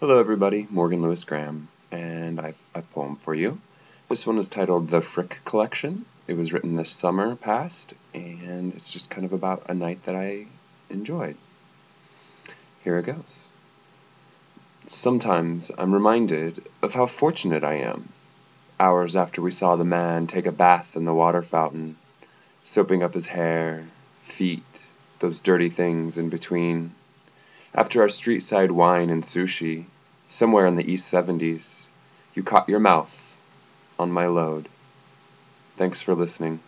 Hello, everybody. Morgan Lewis Graham, and I've a poem for you. This one is titled The Frick Collection. It was written this summer past, and it's just kind of about a night that I enjoyed. Here it goes. Sometimes I'm reminded of how fortunate I am. Hours after we saw the man take a bath in the water fountain, soaping up his hair, feet, those dirty things in between. After our street side wine and sushi, somewhere in the East Seventies, you caught your mouth on my load. Thanks for listening.